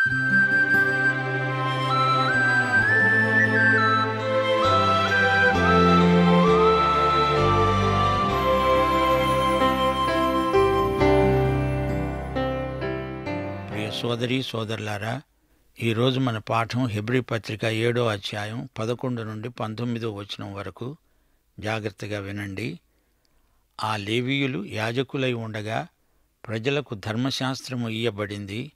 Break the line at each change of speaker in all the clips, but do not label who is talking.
సోదరి సోదరులారా ఈరోజు మన పాఠం హెబ్రి పత్రిక ఏడో అధ్యాయం పదకొండు నుండి పంతొమ్మిదో వచనం వరకు. జాగ్రత్తగా వినండి. ఆ లేవీయులు యాజకులై ఉండగా ప్రజలకు ధర్మశాస్త్రము ఇయ్యబడింది.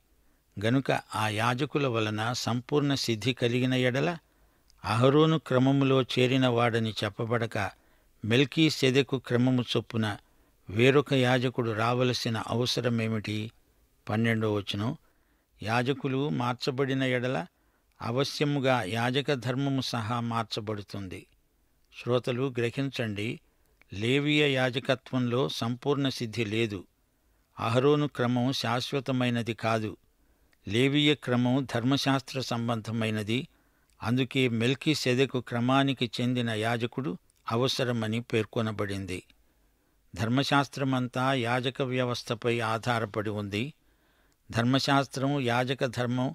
గనుక ఆ యాజకుల వలన సంపూర్ణ సిద్ధి కలిగిన ఎడల అహరోను క్రమములో చేరినవాడని చెప్పబడక మెల్కీ సెదెకు క్రమము చొప్పున వేరొక యాజకుడు రావలసిన అవసరమేమిటి? పన్నెండో వచనం. యాజకులు మార్చబడిన ఎడల అవశ్యముగా యాజక ధర్మము సహా మార్చబడుతుంది. శ్రోతలు గ్రహించండి లేవీయ యాజకత్వంలో సంపూర్ణ సిద్ధి లేదు. అహరోను క్రమం శాశ్వతమైనది కాదు. లేవీయ క్రమం ధర్మశాస్త్ర సంబంధమైనది. అందుకే మెల్కీ సెదకు క్రమానికి చెందిన యాజకుడు అవసరమని పేర్కొనబడింది. ధర్మశాస్త్రమంతా యాజక వ్యవస్థపై ఆధారపడి ఉంది. ధర్మశాస్త్రం యాజక ధర్మం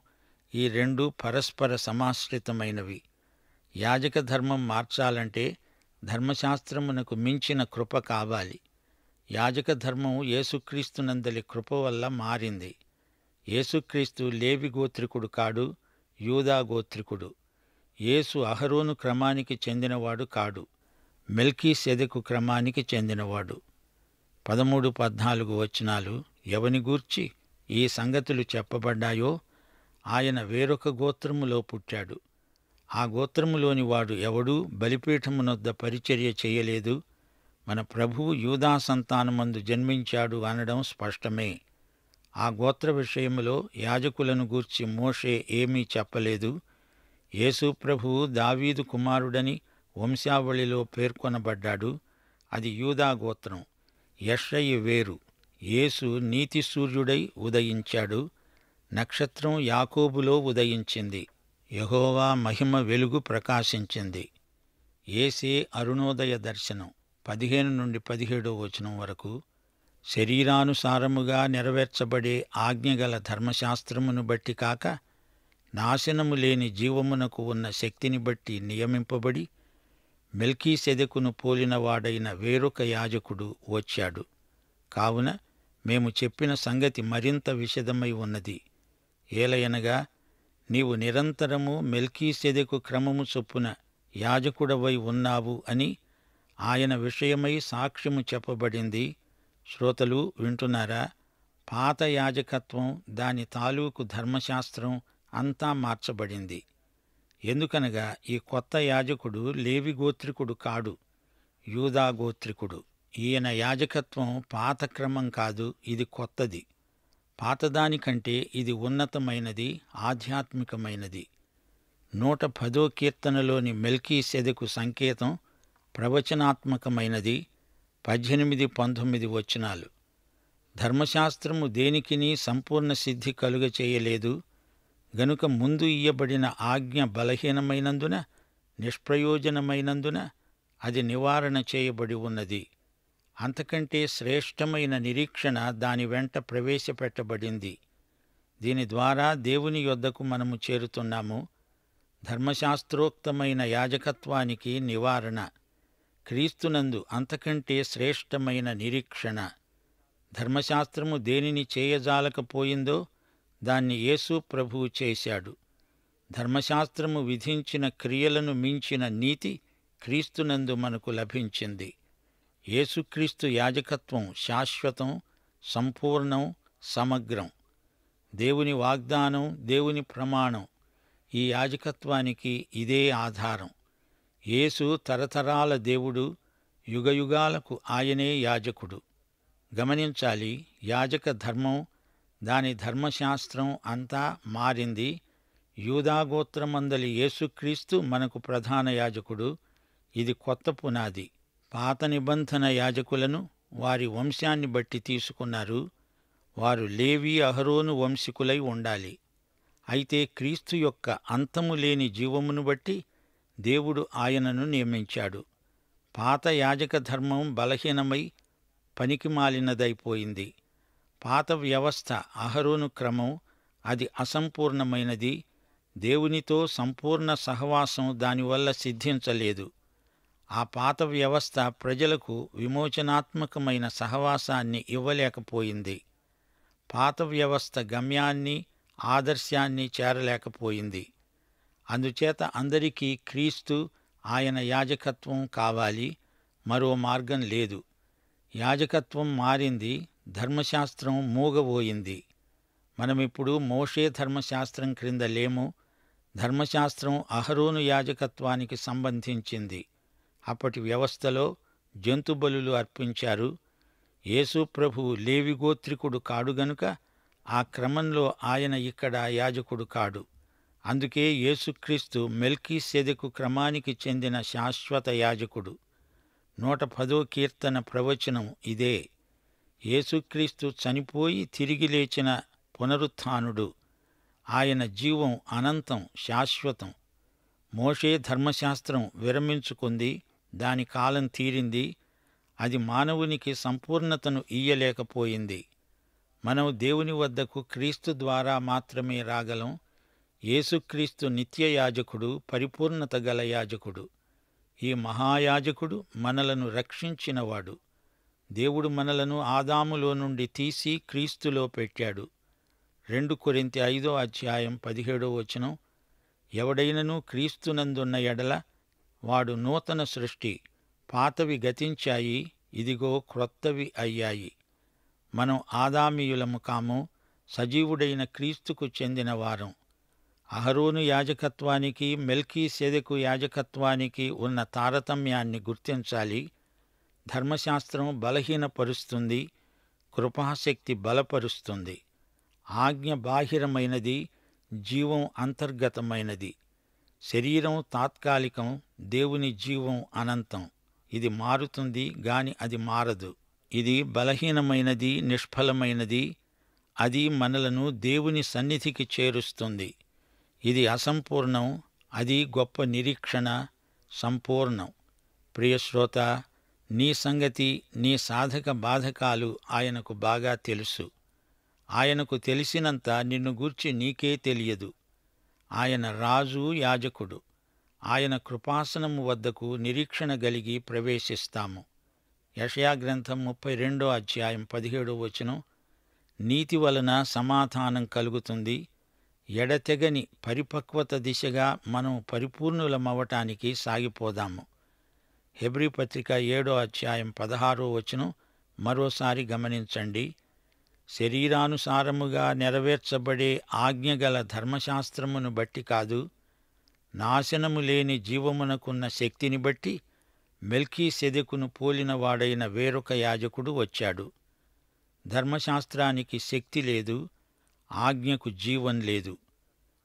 ఈ రెండు పరస్పర సమాశ్రితమైనవి. యాజక ధర్మం మార్చాలంటే ధర్మశాస్త్రమునకు మించిన కృప కావాలి. యాజక ధర్మం యేసుక్రీస్తునందలి కృప వల్ల మారింది. యేసుక్రీస్తు లేవి గోత్రికుడు కాడు యూదా గోత్రికుడు. యేసు అహరోను క్రమానికి చెందినవాడు కాడు మెల్కీ సెదకు క్రమానికి చెందినవాడు. పదమూడు పద్నాలుగు వచనాలు ఎవని గూర్చి ఈ సంగతులు చెప్పబడ్డాయో ఆయన వేరొక గోత్రములో పుట్టాడు. ఆ గోత్రములోని వాడు ఎవడూ బలిపీఠమునొద్ద పరిచర్య చేయలేదు. మన ప్రభువు యూదా సంతానమందు జన్మించాడు అనడం స్పష్టమే. ఆ గోత్ర విషయములో యాజకులను గూర్చి మోషే ఏమీ చెప్పలేదు. యేసుప్రభువు దావీదు కుమారుడని వంశావళిలో పేర్కొనబడ్డాడు. అది యూదా గోత్రం. యషయి వేరు. యేసు నీతి సూర్యుడై ఉదయించాడు. నక్షత్రం యాకోబులో ఉదయించింది. యహోవా మహిమ వెలుగు ప్రకాశించింది. ఏసే అరుణోదయ దర్శనం. పదిహేను నుండి పదిహేడో వచనం వరకు శరీరానుసారముగా నెరవేర్చబడే ఆజ్ఞగల ధర్మశాస్త్రమును బట్టి కాక నాశనము లేని జీవమునకు ఉన్న శక్తిని బట్టి నియమింపబడి మెల్కీ సెదకును పోలినవాడైన వేరొక యాజకుడు వచ్చాడు. కావున మేము చెప్పిన సంగతి మరింత విషదమై ఉన్నది. ఏలయనగా నీవు నిరంతరము మెల్కీసెదెకు క్రమము చొప్పున యాజకుడవై ఉన్నావు అని ఆయన విషయమై సాక్ష్యము చెప్పబడింది. శ్రోతలు వింటున్నారా? పాత యాజకత్వం దాని తాలూకు ధర్మశాస్త్రం అంతా మార్చబడింది. ఎందుకనగా ఈ కొత్త యాజకుడు లేవి గోత్రికుడు కాడు. యూదా గోత్రికుడు. ఈయన యాజకత్వం పాత క్రమం కాదు ఇది కొత్తది. పాతదానికంటే ఇది ఉన్నతమైనది ఆధ్యాత్మికమైనది. నూట పదో కీర్తనలోని మెల్కీ సెదకు సంకేతం ప్రవచనాత్మకమైనది పద్దెనిమిది పంతొమ్మిది వచనాలు. ధర్మశాస్త్రము దేనికిని సంపూర్ణ సిద్ధి కలుగ చేయలేదు. గనుక ముందు ఇయ్యబడిన ఆజ్ఞ బలహీనమైనందున నిష్ప్రయోజనమైనందున అది నివారణ చేయబడి ఉన్నది. అంతకంటే శ్రేష్టమైన నిరీక్షణ దాని వెంట ప్రవేశపెట్టబడింది. దీని ద్వారా దేవుని యొద్దకు మనము చేరుతున్నాము. ధర్మశాస్త్రోక్తమైన యాజకత్వానికి నివారణ. క్రీస్తునందు అంతకంటే శ్రేష్టమైన నిరీక్షణ. ధర్మశాస్త్రము దేనిని చేయజాలకపోయిందో దాన్ని యేసు ప్రభువు చేశాడు. ధర్మశాస్త్రము విధించిన క్రియలను మించిన నీతి క్రీస్తునందు మనకు లభించింది. యేసుక్రీస్తు యాజకత్వం శాశ్వతం సంపూర్ణం సమగ్రం. దేవుని వాగ్దానం దేవుని ప్రమాణం. ఈ యాజకత్వానికి ఇదే ఆధారం. యేసు తరతరాల దేవుడు యుగయుగాలకు ఆయనే యాజకుడు. గమనించాలి యాజక ధర్మం దాని ధర్మశాస్త్రం అంతా మారింది. యూదాగోత్రమందలి యేసుక్రీస్తు మనకు ప్రధాన యాజకుడు. ఇది కొత్త పునాది. పాత నిబంధన యాజకులను వారి వంశాన్ని బట్టి తీసుకున్నారు. వారు లేవి అహరోను వంశికులై ఉండాలి. అయితే క్రీస్తు యొక్క అంతము లేని జీవమును బట్టి దేవుడు ఆయనను నియమించాడు. పాత యాజక ధర్మం బలహీనమై పనికిమాలినదైపోయింది. పాత వ్యవస్థ అహరోను క్రమం అది అసంపూర్ణమైనది. దేవునితో సంపూర్ణ సహవాసం దానివల్ల సిద్ధించలేదు. ఆ పాత వ్యవస్థ ప్రజలకు విమోచనాత్మకమైన సహవాసాన్ని ఇవ్వలేకపోయింది. పాత వ్యవస్థ గమ్యాన్ని ఆదర్శాన్ని చేరలేకపోయింది. అందుచేత అందరికీ క్రీస్తు ఆయన యాజకత్వం కావాలి మరో మార్గం లేదు. యాజకత్వం మారింది ధర్మశాస్త్రం మూగబోయింది. మనమిప్పుడు మోషే ధర్మశాస్త్రం క్రింద లేము ధర్మశాస్త్రం అహరోను యాజకత్వానికి సంబంధించింది. అప్పటి వ్యవస్థలో జంతుబలులు అర్పించారు. యేసు ప్రభు లేవిగోత్రికుడు కాడు గనుక ఆ క్రమంలో ఆయన ఇక్కడ యాజకుడు కాడు. అందుకే యేసుక్రీస్తు మెల్కీ సెదెకు క్రమానికి చెందిన శాశ్వత యాజకుడు. నూట పదో కీర్తన ప్రవచనం ఇదే. యేసుక్రీస్తు చనిపోయి తిరిగి లేచిన పునరుత్నుడు ఆయన జీవం అనంతం శాశ్వతం. మోషే ధర్మశాస్త్రం విరమించుకుంది దాని కాలం తీరింది. అది మానవునికి సంపూర్ణతను ఇయ్యలేకపోయింది. మనం దేవుని వద్దకు క్రీస్తు ద్వారా మాత్రమే రాగలం. యేసుక్రీస్తు నిత్యయాజకుడు పరిపూర్ణత గల యాజకుడు. ఈ మహాయాజకుడు మనలను రక్షించినవాడు. దేవుడు మనలను ఆదాములో నుండి తీసి క్రీస్తులో పెట్టాడు. రెండు కొరింతి ఐదో అధ్యాయం పదిహేడో వచనం ఎవడైనను క్రీస్తునందున్న ఎడల వాడు నూతన సృష్టి పాతవి గతించాయి ఇదిగో క్రొత్తవి అయ్యాయి. మనం ఆదామీయులము కాము సజీవుడైన క్రీస్తుకు చెందినవారం అహరోను యాజకత్వానికి మెల్కీ సెదెకు యాజకత్వానికి ఉన్న తారతమ్యాన్ని గుర్తించాలి. ధర్మశాస్త్రం బలహీనపరుస్తుంది కృపాశక్తి బలపరుస్తుంది. ఆజ్ఞ బాహిరమైనది జీవం అంతర్గతమైనది. శరీరం తాత్కాలికం దేవుని జీవం అనంతం. ఇది మారుతుంది గాని అది మారదు. ఇది బలహీనమైనది నిష్ఫలమైనది. అది మనలను దేవుని సన్నిధికి చేరుస్తుంది. ఇది అసంపూర్ణం అది గొప్ప నిరీక్షణ సంపూర్ణం. ప్రియశ్రోత నీ సంగతి నీ సాధక బాధకాలు ఆయనకు బాగా తెలుసు. ఆయనకు తెలిసినంత నిన్ను గూర్చి నీకే తెలియదు. ఆయన రాజు యాజకుడు. ఆయన కృపాసనము వద్దకు నిరీక్షణ గలిగి ప్రవేశిస్తాము. యషయా గ్రంథం ముప్పై రెండో అధ్యాయం పదిహేడో వచనం నీతి వలన సమాధానం కలుగుతుంది. ఎడతెగని పరిపక్వత దిశగా మనం పరిపూర్ణులమవటానికి సాగిపోదాము. హెబ్రి పత్రిక ఏడో అధ్యాయం పదహారో వచనం మరోసారి గమనించండి. శరీరానుసారముగా నెరవేర్చబడే ఆజ్ఞగల ధర్మశాస్త్రమును బట్టి కాదు నాశనము లేని జీవమునకున్న శక్తిని బట్టి మెల్కీ సెదెకును పోలినవాడైన వేరొక యాజకుడు వచ్చాడు. ధర్మశాస్త్రానికి శక్తి లేదు ఆజ్ఞకు జీవం లేదు.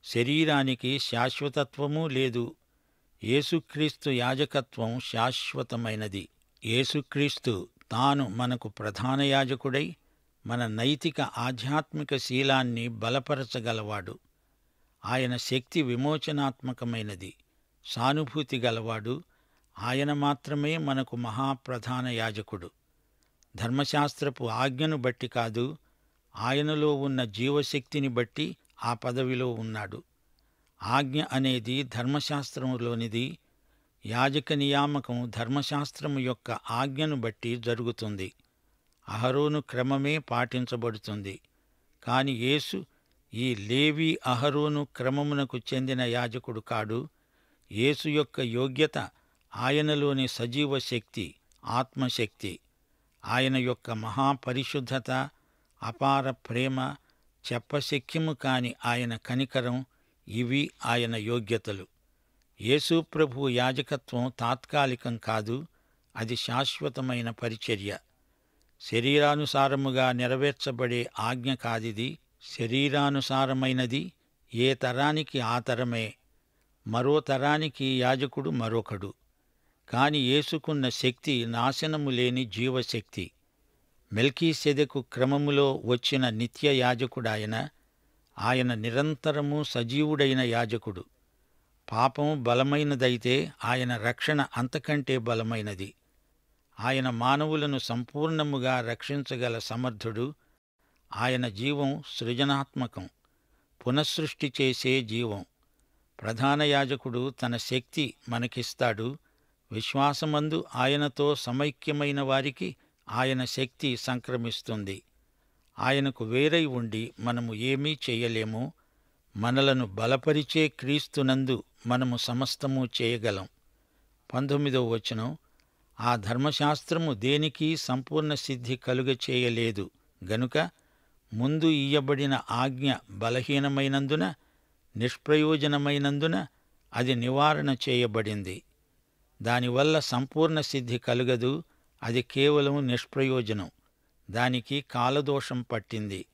శరీరానికి శాశ్వతత్వమూ లేదు. యేసుక్రీస్తు యాజకత్వం శాశ్వతమైనది. యేసుక్రీస్తు తాను మనకు ప్రధాన యాజకుడై మన నైతిక ఆధ్యాత్మిక శీలాన్ని బలపరచగలవాడు. ఆయన శక్తి విమోచనాత్మకమైనది. సానుభూతి గలవాడు. ఆయన మాత్రమే మనకు మహాప్రధాన యాజకుడు. ధర్మశాస్త్రపు ఆజ్ఞను బట్టి కాదు ఆయనలో ఉన్న జీవశక్తిని బట్టి ఆ పదవిలో ఉన్నాడు. ఆజ్ఞ అనేది ధర్మశాస్త్రములోనిది యాజక నియామకం ధర్మశాస్త్రము యొక్క ఆజ్ఞను బట్టి జరుగుతుంది. అహరోను క్రమమే పాటించబడుతుంది. కాని యేసు ఈ లేవి అహరోను క్రమమునకు చెందిన యాజకుడు కాడు. యేసు యొక్క యోగ్యత ఆయనలోని సజీవ శక్తి ఆత్మశక్తి. ఆయన యొక్క మహాపరిశుద్ధత అపార ప్రేమ చెప్పశక్యము కాని ఆయన కనికరం ఇవి ఆయన యోగ్యతలు. యేసుప్రభు యాజకత్వం తాత్కాలికం కాదు అది శాశ్వతమైన పరిచర్య. శరీరానుసారముగా నెరవేర్చబడే ఆజ్ఞ కాదిది శరీరానుసారమైనది ఏ తరానికి ఆ తరమే. మరో తరానికి యాజకుడు మరొకడు. కాని ఏసుకున్న శక్తి నాశనము లేని జీవశక్తి. మెల్కీసెదెకు క్రమములో వచ్చిన నిత్య యాజకుడాయన ఆయన నిరంతరము సజీవుడైన యాజకుడు. పాపం బలమైనదైతే ఆయన రక్షణ అంతకంటే బలమైనది. ఆయన మానవులను సంపూర్ణముగా రక్షించగల సమర్థుడు ఆయన జీవం సృజనాత్మకం పునఃసృష్టి చేసే జీవం. ప్రధాన యాజకుడు తన శక్తి మనకిస్తాడు విశ్వాసమందు ఆయనతో సమైక్యమైన వారికి ఆయన శక్తి సంక్రమిస్తుంది. ఆయనకు వేరై ఉండి మనము ఏమీ చేయలేము. మనలను బలపరిచే క్రీస్తునందు మనము సమస్తము చేయగలం. పంతొమ్మిదవ వచనం. ఆ ధర్మశాస్త్రము దేనికి సంపూర్ణ సిద్ధి కలుగ చేయలేదు. గనుక ముందు ఇయ్యబడిన ఆజ్ఞ బలహీనమైనందున నిష్ప్రయోజనమైనందున అది నివారణ చేయబడింది. దానివల్ల సంపూర్ణ సిద్ధి కలుగదు. అది కేవలం నిష్ప్రయోజనం. దానికి కాలదోషం పట్టింది.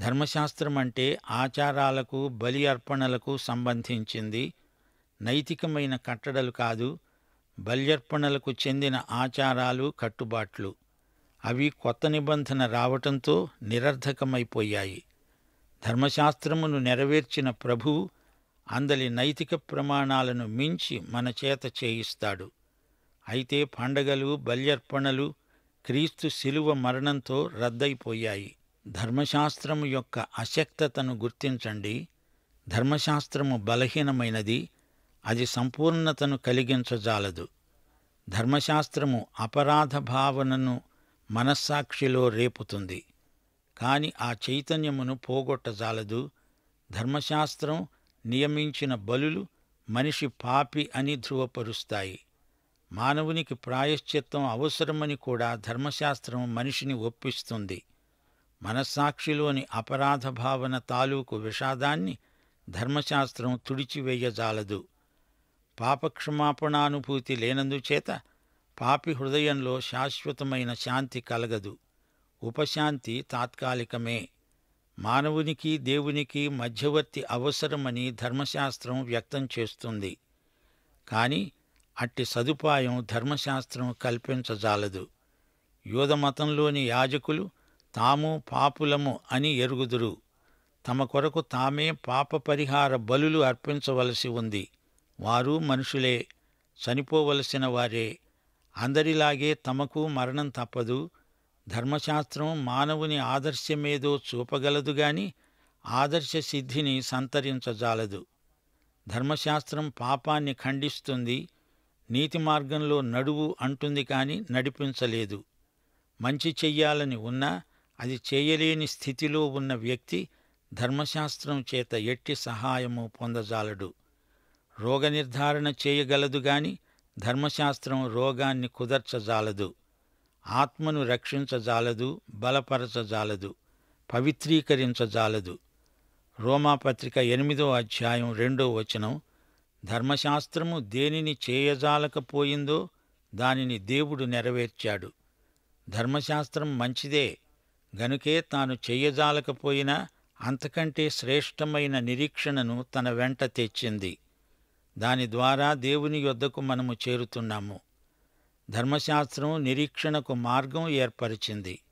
ధర్మశాస్త్రం అంటే ఆచారాలకు బలి అర్పణలకు సంబంధించింది. నైతికమైన కట్టడలు కాదు బల్యర్పణలకు చెందిన ఆచారాలు కట్టుబాట్లు. అవి కొత్త నిబంధన రావటంతో నిరర్ధకమైపోయాయి. ధర్మశాస్త్రమును నెరవేర్చిన ప్రభువు అందలి నైతిక ప్రమాణాలను మించి మన చేత చేయిస్తాడు. అయితే పండగలు బల్యర్పణలు క్రీస్తు శిలువ మరణంతో రద్దయిపోయాయి. ధర్మశాస్త్రము యొక్క అశక్తతను గుర్తించండి. ధర్మశాస్త్రము బలహీనమైనది అది సంపూర్ణతను కలిగించజాలదు. ధర్మశాస్త్రము అపరాధ భావనను మనస్సాక్షిలో రేపుతుంది కాని ఆ చైతన్యమును పోగొట్టజాలదు. ధర్మశాస్త్రం నియమించిన బలులు మనిషి పాపి అని ధృవపరుస్తాయి. మానవునికి ప్రాయశ్చిత్తం అవసరమని కూడా ధర్మశాస్త్రం మనిషిని ఒప్పిస్తుంది. మనస్సాక్షిలోని అపరాధ భావన తాలూకు విషాదాన్ని ధర్మశాస్త్రం తుడిచివేయజాలదు. పాపక్షమాపణానుభూతి లేనందుచేత పాపి హృదయంలో శాశ్వతమైన శాంతి కలగదు. ఉపశాంతి తాత్కాలికమే. మానవునికి దేవునికి మధ్యవర్తి అవసరమని ధర్మశాస్త్రం వ్యక్తం చేస్తుంది. కాని అట్టి సదుపాయం ధర్మశాస్త్రం కల్పించజాలదు. యూదమతంలోని యాజకులు తాము పాపులము అని ఎరుగుదురు. తమ కొరకు తామే పాప పరిహార బలులు అర్పించవలసి ఉంది. వారు మనుషులే చనిపోవలసిన వారే. అందరిలాగే తమకు మరణం తప్పదు. ధర్మశాస్త్రం మానవుని ఆదర్శమేదో చూపగలదు గాని ఆదర్శ సిద్ధిని సంతరించజాలదు. ధర్మశాస్త్రం పాపాన్ని ఖండిస్తుంది. నీతి మార్గంలో నడువు అంటుంది కాని నడిపించలేదు. మంచి చెయ్యాలని ఉన్నా అది చేయలేని స్థితిలో ఉన్న వ్యక్తి ధర్మశాస్త్రం చేత ఎట్టి సహాయము పొందజాలడు. రోగ నిర్ధారణ చేయగలదు గాని ధర్మశాస్త్రం రోగాన్ని కుదర్చజాలదు. ఆత్మను రక్షించజాలదు బలపరచజాలదు పవిత్రీకరించజాలదు. రోమాపత్రిక ఎనిమిదో అధ్యాయం రెండో వచనం ధర్మశాస్త్రము దేనిని చేయజాలకపోయిందో దానిని దేవుడు నెరవేర్చాడు. ధర్మశాస్త్రం మంచిదే గనుకే తాను చెయ్యజాలకపోయినా అంతకంటే శ్రేష్టమైన నిరీక్షణను తన వెంట తెచ్చింది. దాని ద్వారా దేవుని యొద్దకు మనము చేరుతున్నాము. ధర్మశాస్త్రం నిరీక్షణకు మార్గం ఏర్పరిచింది.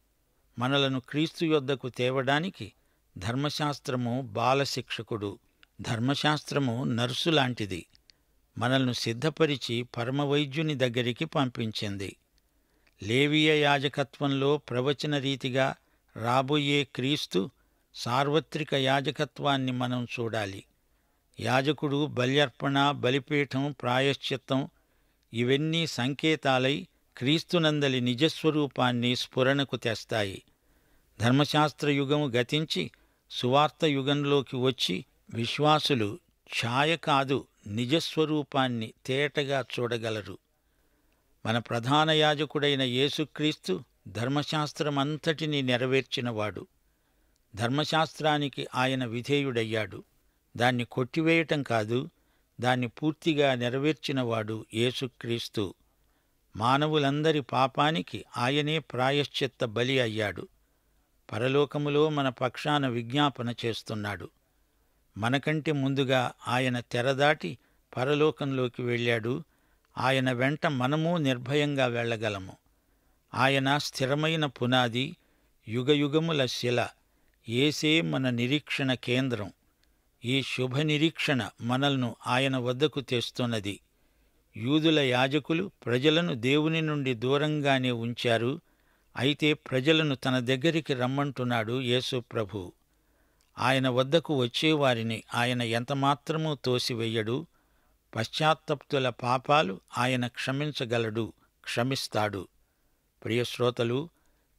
మనలను క్రీస్తు యొద్దకు తేవడానికి ధర్మశాస్త్రము బాలశిక్షకుడు. ధర్మశాస్త్రము నర్సు లాంటిది. మనల్ని సిద్ధపరిచి పరమవైద్యుని దగ్గరికి పంపించింది. లేవీయ యాజకత్వంలో ప్రవచన రీతిగా రాబోయే క్రీస్తు సార్వత్రిక యాజకత్వాన్ని మనం చూడాలి. యాజకుడు బల్యర్పణ బలిపీఠం ప్రాయశ్చిత్తం ఇవన్నీ సంకేతాలై క్రీస్తునందలి నిజస్వరూపాన్ని స్ఫురణకు తెస్తాయి. ధర్మశాస్త్ర యుగము గతించి సువార్త యుగంలోకి వచ్చి విశ్వాసులు ఛాయ కాదు నిజస్వరూపాన్ని తేటగా చూడగలరు. మన ప్రధాన యాజకుడైన యేసుక్రీస్తు ధర్మశాస్త్రమంతటినీ నెరవేర్చినవాడు. ధర్మశాస్త్రానికి ఆయన విధేయుడయ్యాడు. దాన్ని కొట్టివేయటం కాదు దాన్ని పూర్తిగా నెరవేర్చినవాడు యేసుక్రీస్తు. మానవులందరి పాపానికి ఆయనే ప్రాయశ్చిత్త బలి అయ్యాడు. పరలోకములో మన పక్షాన విజ్ఞాపన చేస్తున్నాడు. మనకంటే ముందుగా ఆయన తెరదాటి పరలోకంలోకి వెళ్ళాడు. ఆయన వెంట మనము నిర్భయంగా వెళ్ళగలము. ఆయన స్థిరమైన పునాది యుగయుగముల శిల. ఏసే మన నిరీక్షణ కేంద్రం. ఈ శుభ నిరీక్షణ మనల్ను ఆయన వద్దకు తెస్తున్నది. యూదుల యాజకులు ప్రజలను దేవుని నుండి దూరంగానే ఉంచారు. అయితే ప్రజలను తన దగ్గరికి రమ్మంటున్నాడు యేసు ప్రభు. ఆయన వద్దకు వచ్చేవారిని ఆయన ఎంతమాత్రమూ తోసివేయడు. పశ్చాత్తప్తుల పాపాలు ఆయన క్షమించగలడు క్షమిస్తాడు. ప్రియశ్రోతలు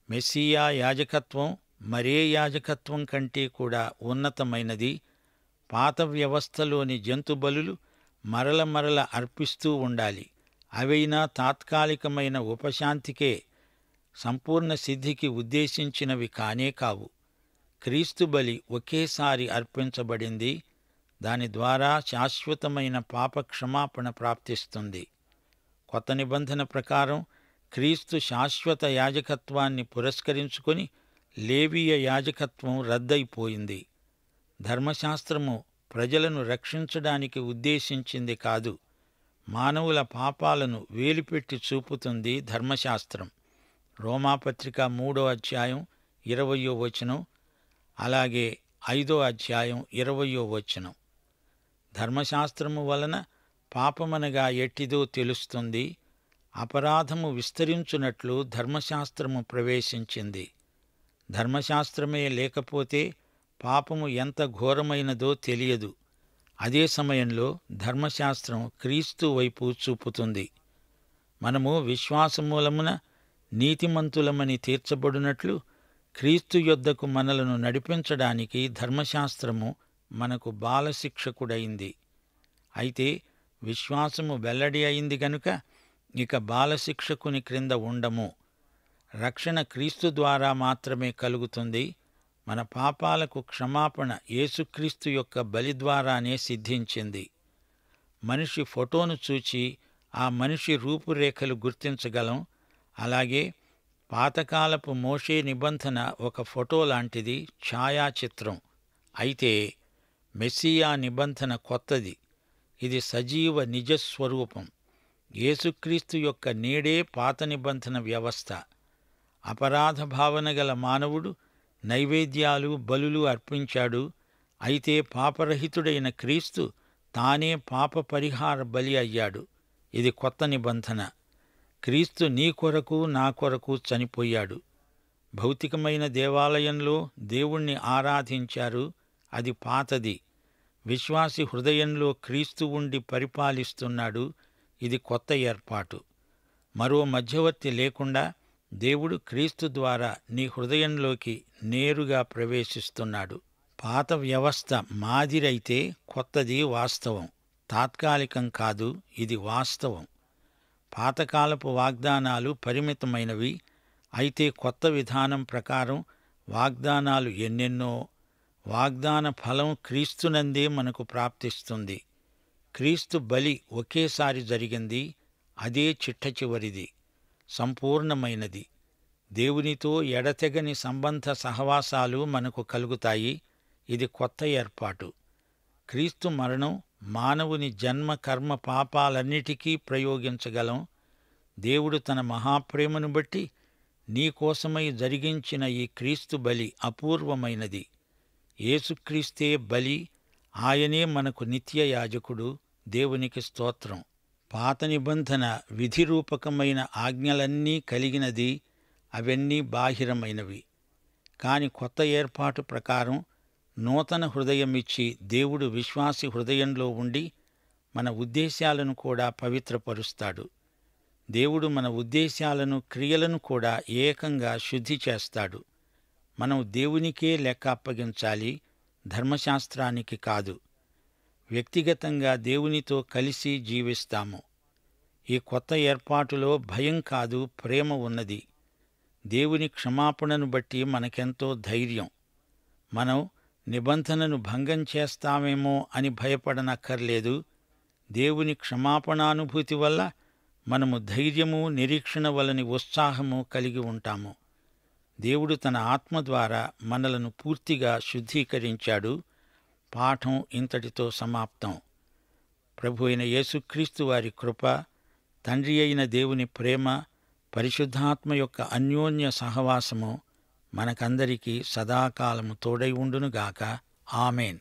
మెస్సియా యాజకత్వం మరే యాజకత్వం కంటే కూడా ఉన్నతమైనది. పాత వ్యవస్థలోని జంతుబలులు మరల మరల అర్పిస్తూ ఉండాలి. అవైనా తాత్కాలికమైన ఉపశాంతికే సంపూర్ణ సిద్ధికి ఉద్దేశించినవి కానే కావు. క్రీస్తు బలి ఒకేసారి అర్పించబడింది దాని ద్వారా శాశ్వతమైన పాప క్షమాపణ ప్రాప్తిస్తుంది. కొత్త నిబంధన ప్రకారం క్రీస్తు శాశ్వత యాజకత్వాన్ని పురస్కరించుకొని లేవీయ యాజకత్వం రద్దయిపోయింది. ధర్మశాస్త్రము ప్రజలను రక్షించడానికి ఉద్దేశించింది కాదు మానవుల పాపాలను వేలిపెట్టి చూపుతుంది ధర్మశాస్త్రం. రోమాపత్రిక మూడో అధ్యాయం ఇరవయో వచనం అలాగే ఐదో అధ్యాయం ఇరవయో వచనం. ధర్మశాస్త్రము వలన పాపమనగా ఎట్టిదో తెలుస్తుంది. అపరాధము విస్తరించున్నట్లు ధర్మశాస్త్రము ప్రవేశించింది. ధర్మశాస్త్రమే లేకపోతే పాపము ఎంత ఘోరమైనదో తెలియదు. అదే సమయంలో ధర్మశాస్త్రం క్రీస్తు వైపు చూపుతుంది. మనము విశ్వాసమూలమున నీతిమంతులమని తీర్చబడినట్లు క్రీస్తు యొద్దకు మనలను నడిపించడానికి ధర్మశాస్త్రము మనకు బాలశిక్షకుడైంది. అయితే విశ్వాసము వెల్లడి అయింది గనుక ఇక బాలశిక్షకుని క్రింద ఉండము. రక్షణ క్రీస్తు ద్వారా మాత్రమే కలుగుతుంది. మన పాపాలకు క్షమాపణ యేసుక్రీస్తు యొక్క బలి ద్వారానే సిద్ధించింది. మనిషి ఫోటోను చూచి ఆ మనిషి రూపురేఖలు గుర్తించగలం. అలాగే పాతకాలపు మోషే నిబంధన ఒక ఫోటో లాంటిది ఛాయాచిత్రం అయితే మెస్సియా నిబంధన కొత్తది. ఇది సజీవ నిజస్వరూపం. యేసుక్రీస్తు యొక్క నీడే పాత నిబంధన వ్యవస్థ. అపరాధ భావన గల మానవుడు నైవేద్యాలు బలులు అర్పించాడు. అయితే పాపరహితుడైన క్రీస్తు తానే పాప పరిహార బలి అయ్యాడు. ఇది కొత్త నిబంధన. క్రీస్తు నీ కొరకు నా కొరకు చనిపోయాడు. భౌతికమైన దేవాలయంలో దేవుణ్ణి ఆరాధించారు. అది పాతది. విశ్వాసి హృదయంలో క్రీస్తు ఉండి పరిపాలిస్తున్నాడు. ఇది కొత్త ఏర్పాటు. మరో మధ్యవర్తి లేకుండా దేవుడు క్రీస్తు ద్వారా నీ హృదయంలోకి నేరుగా ప్రవేశిస్తున్నాడు. పాత వ్యవస్థ మాదిరైతే కొత్తది వాస్తవం. తాత్కాలికం కాదు ఇది వాస్తవం. పాతకాలపు వాగ్దానాలు పరిమితమైనవి. అయితే కొత్త విధానం ప్రకారం వాగ్దానాలు ఎన్నెన్నో వాగ్దాన ఫలం క్రీస్తునందే మనకు ప్రాప్తిస్తుంది. క్రీస్తు బలి ఒకేసారి జరిగింది అదే చిట్ట చివరిది సంపూర్ణమైనది. దేవునితో ఎడతెగని సంబంధ సహవాసాలు మనకు కలుగుతాయి ఇది కొత్త ఏర్పాటు. క్రీస్తు మరణం మానవుని జన్మ కర్మ పాపాలన్నిటికీ ప్రయోగించగలం. దేవుడు తన మహాప్రేమను బట్టి నీకోసమై జరిగించిన ఈ క్రీస్తు బలి అపూర్వమైనది. యేసుక్రీస్తే బలి ఆయనే మనకు నిత్య యాజకుడు దేవునికి స్తోత్రం. పాత నిబంధన విధిరూపకమైన ఆజ్ఞలన్నీ కలిగినది అవన్నీ బాహిరమైనవి. కాని కొత్త ఏర్పాటు ప్రకారం నూతన హృదయమిచ్చి దేవుడు విశ్వాసి హృదయంలో ఉండి మన ఉద్దేశ్యాలను కూడా పవిత్రపరుస్తాడు. దేవుడు మన ఉద్దేశ్యాలను క్రియలను కూడా ఏకంగా శుద్ధి చేస్తాడు. మనం దేవునికే లెక్క అప్పగించాలి ధర్మశాస్త్రానికి కాదు. వ్యక్తిగతంగా దేవునితో కలిసి జీవిస్తాము. ఈ కొత్త ఏర్పాటులో భయం కాదు ప్రేమ ఉన్నది. దేవుని క్షమాపణను బట్టి మనకెంతో ధైర్యం. మనం నిబంధనను భంగం చేస్తామేమో అని భయపడనక్కర్లేదు. దేవుని క్షమాపణానుభూతి వల్ల మనము ధైర్యము నిరీక్షణ వలని ఉత్సాహము కలిగి ఉంటాము. దేవుడు తన ఆత్మ ద్వారా మనలను పూర్తిగా శుద్ధీకరించాడు. పాఠం ఇంతటితో సమాప్తం. ప్రభు అయిన యేసుక్రీస్తు వారి కృప తండ్రి అయిన దేవుని ప్రేమ పరిశుద్ధాత్మ యొక్క అన్యోన్య సహవాసము మనకందరికీ సదాకాలము తోడై ఉండునుగాక. ఆమెన్.